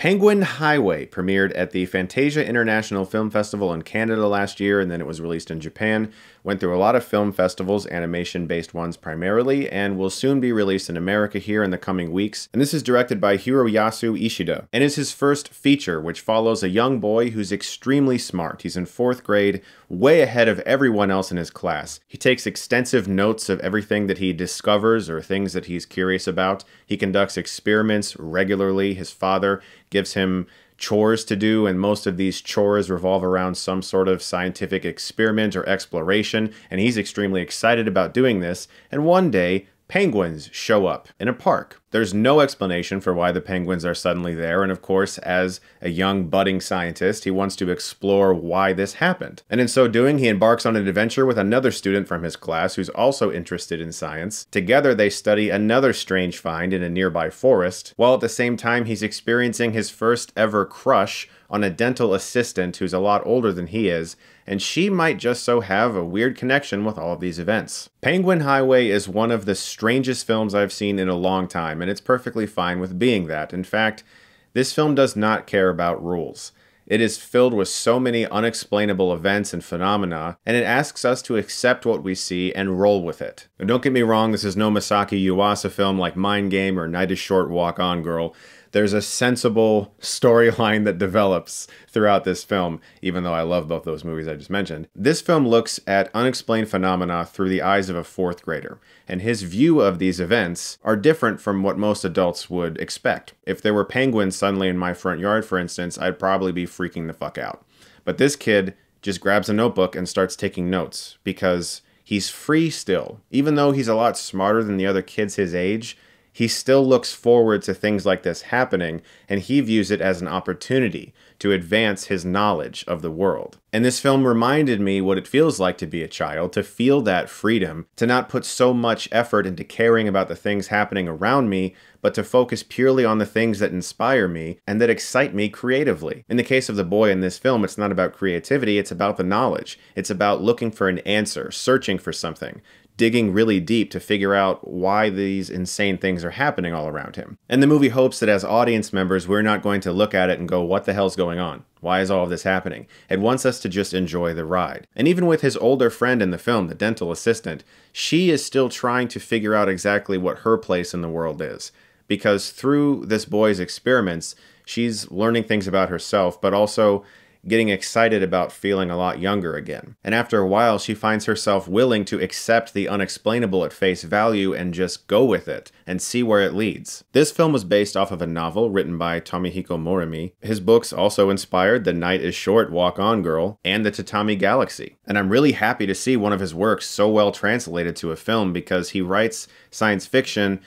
Penguin Highway premiered at the Fantasia International Film Festival in Canada last year, and then it was released in Japan. Went through a lot of film festivals, animation based ones primarily, and will soon be released in America here in the coming weeks. And this is directed by Hiroyasu Ishida, and is his first feature, which follows a young boy who's extremely smart. He's in fourth grade, way ahead of everyone else in his class. He takes extensive notes of everything that he discovers or things that he's curious about. He conducts experiments regularly. His father gives him chores to do, and most of these chores revolve around some sort of scientific experiment or exploration, and he's extremely excited about doing this. And one day, penguins show up in a park. There's no explanation for why the penguins are suddenly there, and of course, as a young budding scientist, he wants to explore why this happened. And in so doing, he embarks on an adventure with another student from his class who's also interested in science. Together, they study another strange find in a nearby forest, while at the same time, he's experiencing his first ever crush on a dental assistant who's a lot older than he is, and she might just so have a weird connection with all of these events. Penguin Highway is one of the strangest films I've seen in a long time, and it's perfectly fine with being that. In fact, this film does not care about rules. It is filled with so many unexplainable events and phenomena, and it asks us to accept what we see and roll with it. Now, don't get me wrong, this is no Masaaki Yuasa film like Mind Game or Night is Short, Walk On Girl there's a sensible storyline that develops throughout this film, even though I love both those movies I just mentioned. This film looks at unexplained phenomena through the eyes of a fourth grader, and his view of these events are different from what most adults would expect. If there were penguins suddenly in my front yard, for instance, I'd probably be freaking the fuck out. But this kid just grabs a notebook and starts taking notes because he's free still. Even though he's a lot smarter than the other kids his age, he still looks forward to things like this happening, and he views it as an opportunity to advance his knowledge of the world. And this film reminded me what it feels like to be a child, to feel that freedom, to not put so much effort into caring about the things happening around me, but to focus purely on the things that inspire me and that excite me creatively. In the case of the boy in this film, it's not about creativity, it's about the knowledge. It's about looking for an answer, searching for something, digging really deep to figure out why these insane things are happening all around him. And the movie hopes that as audience members, we're not going to look at it and go, what the hell's going on? Why is all of this happening? It wants us to just enjoy the ride. And even with his older friend in the film, the dental assistant, she is still trying to figure out exactly what her place in the world is. Because through this boy's experiments, she's learning things about herself, but also getting excited about feeling a lot younger again. And after a while, she finds herself willing to accept the unexplainable at face value and just go with it and see where it leads. This film was based off of a novel written by Tomihiko Morimi. His books also inspired The Night is Short, Walk On Girl, and The Tatami Galaxy. And I'm really happy to see one of his works so well translated to a film because he writes science fiction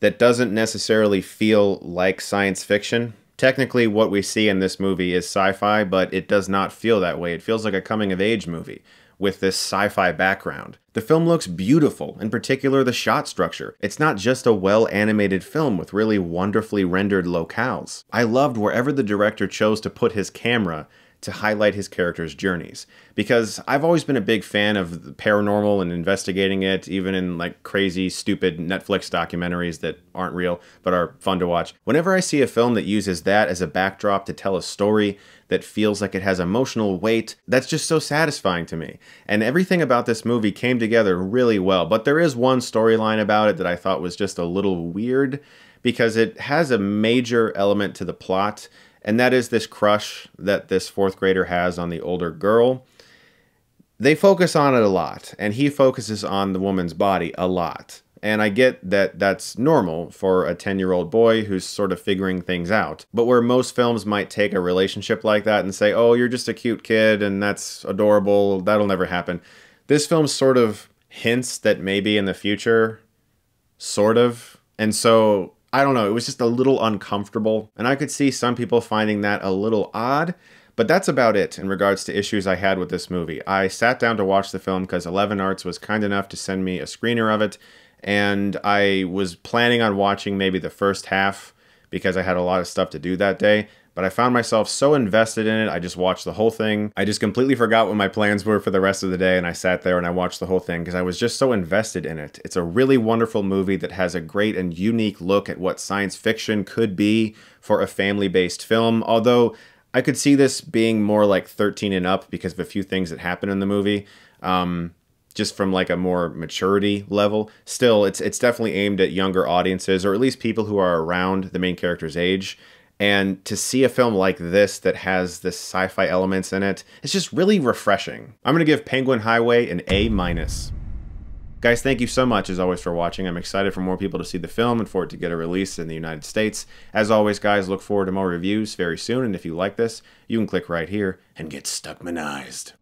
that doesn't necessarily feel like science fiction technically what we see in this movie is sci-fi, but it does not feel that way. It feels like a coming of age movie with this sci-fi background. The film looks beautiful, in particular the shot structure. It's not just a well-animated film with really wonderfully rendered locales. I loved wherever the director chose to put his camera to highlight his character's journeys. Because I've always been a big fan of the paranormal and investigating it, even in like crazy, stupid Netflix documentaries that aren't real but are fun to watch. Whenever I see a film that uses that as a backdrop to tell a story that feels like it has emotional weight, that's just so satisfying to me. And everything about this movie came together really well. But there is one storyline about it that I thought was just a little weird because it has a major element to the plot and that is this crush that this fourth grader has on the older girl. They focus on it a lot, and he focuses on the woman's body a lot. And I get that that's normal for a 10 year old boy who's sort of figuring things out. But where most films might take a relationship like that and say, oh, you're just a cute kid and that's adorable, that'll never happen. This film sort of hints that maybe in the future, sort of. And so I don't know, it was just a little uncomfortable, and I could see some people finding that a little odd. But that's about it in regards to issues I had with this movie. I sat down to watch the film because Eleven Arts was kind enough to send me a screener of it, and I was planning on watching maybe the first half because I had a lot of stuff to do that day. But I found myself so invested in it. I just watched the whole thing. I just completely forgot what my plans were for the rest of the day, and I sat there and I watched the whole thing because I was just so invested in it. It's a really wonderful movie that has a great and unique look at what science fiction could be for a family based film, although I could see this being more like 13 and up because of a few things that happen in the movie. Um, just from like a more maturity level. Still, it's it's definitely aimed at younger audiences or at least people who are around the main character's age. And to see a film like this that has this sci-fi elements in it, it's just really refreshing. I'm gonna give Penguin Highway an A minus. Guys, thank you so much as always for watching. I'm excited for more people to see the film and for it to get a release in the United States. As always, guys, look forward to more reviews very soon. And if you like this, you can click right here and get Stuckmanized.